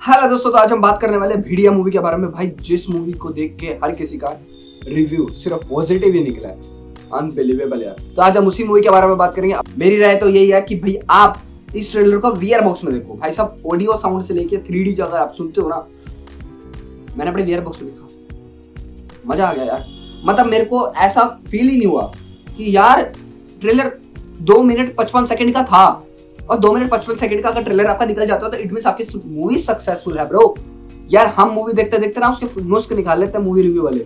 Hello दोस्तों तो आज हम बात करने वाले भिड़िया मूवी के बारे में। भाई, जिस मूवी को देख के हर किसी का रिव्यू सिर्फ़ पॉजिटिव ही निकला है। अनबिलीवेबल यार। तो आज हम उसी मूवी के बारे में बात करेंगे। मेरी राय तो यही है कि भाई, आप इस ट्रेलर को वीआर बॉक्स में देखो। भाई साहब ऑडियो साउंड से लेके थ्री डी अगर आप सुनते हो ना, मैंने अपने वीआर बॉक्स में देखा। मज़ा आ गया यार। मतलब मेरे को ऐसा फील ही नहीं हुआ कि यार ट्रेलर दो मिनट पचपन सेकंड का था। और दो मिनट, पचपन सेकंड का अगर ट्रेलर आपका निकल जाता है तो इट मीन आपकी मूवी सक्सेसफुल है ब्रो यार, हम मूवी देखते देखते ना उसके नुस्ख निकाल लेते हैं मूवी रिव्यू वाले।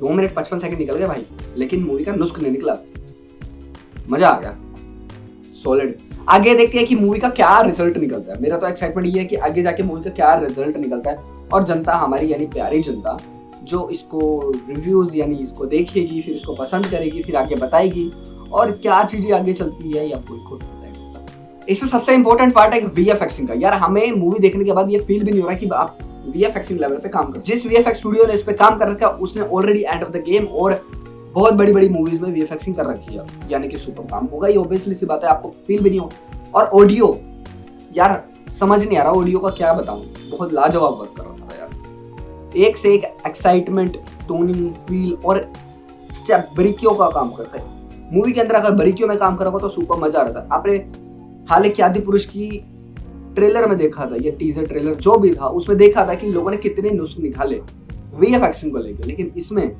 दो मिनट, पचपन सेकंड निकल गए भाई, लेकिन मूवी का नुस्ख नहीं निकला। मज़ा आ गया। सॉलिड आगे देखते हैं कि मूवी का क्या रिज़ल्ट निकलता है। मेरा तो एक्साइटमेंट ये है कि आगे जाके मूवी का क्या रिज़ल्ट निकलता है। और जनता हमारी, यानी प्यारी जनता, जो इसको रिव्यूज़ यानी इसको देखेगी, फिर इसको पसंद करेगी, फिर आगे बताएगी और क्या चीज़ें आगे चलती है, ये आपको खुद इसमें सबसे इंपॉर्टेंट पार्ट है वी एफ़ का। यार, हमें मूवी देखने के बाद ये फील भी नहीं हो रहा कि आप वी एफ़ लेवल पे काम कर जिस वी एफ़ स्टूडियो ने इस पे काम कर रखा उसने already end of the game और बहुत बड़ी बड़ी मूवीज़ में वी एफ़ कर रखी है। यानी कि सुपर काम होगा, ये ऑब्वियसली सी बात है, आपको फील भी नहीं हो। और ऑडियो यार, समझ नहीं आ रहा ऑडियो का क्या बताऊँ। बहुत लाजवाब वर्क कर रहा था यार। एक से एक एक्साइटमेंट टोनिंग फील और स्टेप ब्रिकियों का काम करता है। मूवी के अंदर अगर बरीकियों में काम कर रहा हो तो सुपर मज़ा आ रहा था आपने हालाँकि आदि पुरुष की ट्रेलर में देखा था, ये टीजर ट्रेलर जो भी था, उसमें देखा था कि लोगों ने कितने नुस्ख निकाले वी एफ़ एक्शन को लेकर लेकिन इसमें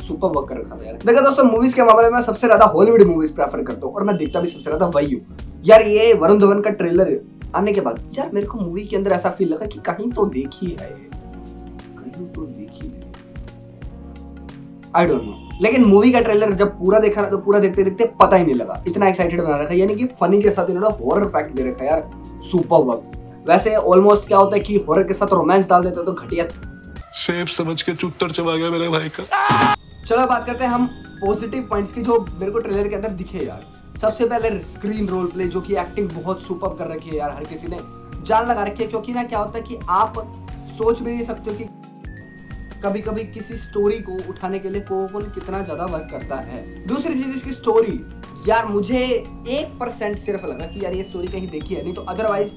सुपर वर्क कर रखा था यार। देखा दोस्तों मूवीज़ के मामले में सबसे ज़्यादा हॉलीवुड मूवीज़ प्रेफर करता हूँ और मैं देखता भी सबसे ज़्यादा वही हूँ। यार ये वरुण धवन का ट्रेलर आने के बाद, यार मेरे को मूवी के अंदर ऐसा फील लगा कि कहीं तो देखी है। कहीं तो देखी है। आई डोंट नो लेकिन मूवी का ट्रेलर जब पूरा देखा ना तो पूरा देखते देखते पता ही नहीं लगा। इतना एक्साइटेड बना रखा यानी कि फनी के साथ इन्होंने हॉरर फैक्ट दे रखा यार सुपर वर्क वैसे ऑलमोस्ट क्या होता है कि हॉरर के साथ रोमांस डाल देते तो घटिया। सेब समझ के चुत्तर चबा गया मेरे भाई का। चलो बात करते हैं हम पॉजिटिव पॉइंट्स की जो मेरे को ट्रेलर के अंदर दिखे यार। सबसे पहले स्क्रीन रोल प्ले जो कि एक्टिंग बहुत सुपर कर रखी है यार हर किसी ने। जान लगा रखी है क्योंकि ना क्या होता है कि आप सोच भी नहीं सकते हो कि कभी कभी किसी स्टोरी को उठाने के लिए कोवन कितना ज़्यादा वर्क करता है। दूसरी चीज़ इसकी स्टोरी यार मुझे एक परसेंट सिर्फ़ लगा कि यार ये स्टोरी कहीं देखी है, नहीं तो अदरवाइज़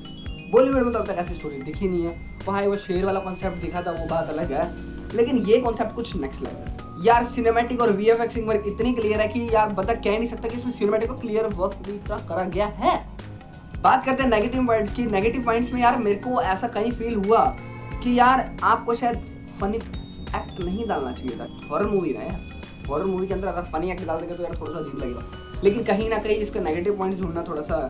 बॉलीवुड में तो अब तक ऐसी स्टोरी दिखी नहीं है। वहाँ वो शेर वाला कॉन्सेप्ट दिखा था, वो बात अलग है। लेकिन ये कॉन्सेप्ट कुछ नेक्स्ट लेवल यार सिनेमैटिक और वी एफ़ वर्क इतनी क्लियर है कि यार बता कह नहीं सकता कि इसमें सिनेमैटिक और क्लियर वर्क भी इतना करा गया है। बात करते हैं नेगेटिव पॉइंट्स की। नेगेटिव पॉइंट्स में यार मेरे को ऐसा कहीं फील हुआ कि यार आपको शायद फनी एक्ट नहीं डालना चाहिए था। हॉरर मूवी ना यार। हॉरर मूवी के अंदर अगर फनी एक्ट डाल देंगे तो यार थोड़ा सा अजीब लगेगा। लेकिन कहीं ना कहीं इसके नेगेटिव पॉइंट्स ढूंढना थोड़ा सा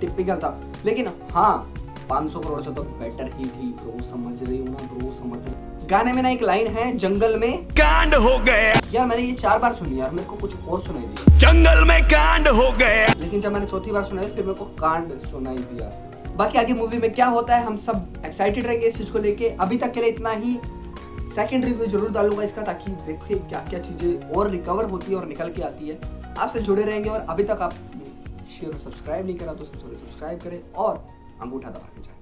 टिपिकल था। लेकिन हाँ 500 करोड़ से तो बेटर ही थी। ब्रो समझ रही हूँ ना ब्रो समझ रही गाने में ना एक लाइन है जंगल में कांड हो गए यार मैंने ये चार बार सुनी यार मेरे को कुछ और सुनाई दिया जंगल में कांड हो गए लेकिन जब मैंने चौथी बार सुनाई फिर मेरे को कांड सुनाई दिया। बाकी आगे मूवी में क्या होता है हम सब एक्साइटेड रहेंगे इस चीज़ को लेके। अभी तक के लिए इतना ही। सेकेंड रिव्यू ज़रूर डालूँगा इसका ताकि देखे क्या क्या चीज़ें और रिकवर होती है और निकल के आती है। आपसे जुड़े रहेंगे और अभी तक आप शेयर और सब्सक्राइब नहीं करा तो सबसे सब्सक्राइब करें और अंगूठा दबा के जाए।